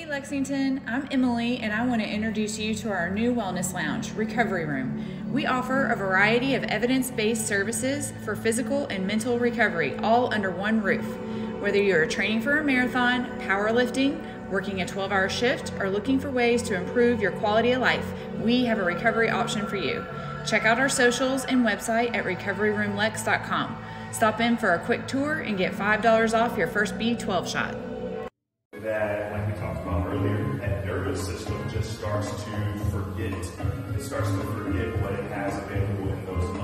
Lexington. I'm Emily, and I want to introduce you to our new wellness lounge, Recovery Room. We offer a variety of evidence based services for physical and mental recovery, all under one roof. Whether you're training for a marathon, powerlifting, working a 12 hour shift, or looking for ways to improve your quality of life, we have a recovery option for you. Check out our socials and website at recoveryroomlex.com. Stop in for a quick tour and get $5 off your first B12 shot. That, um, earlier, that nervous system just starts to forget. It starts to forget what it has available in those moments.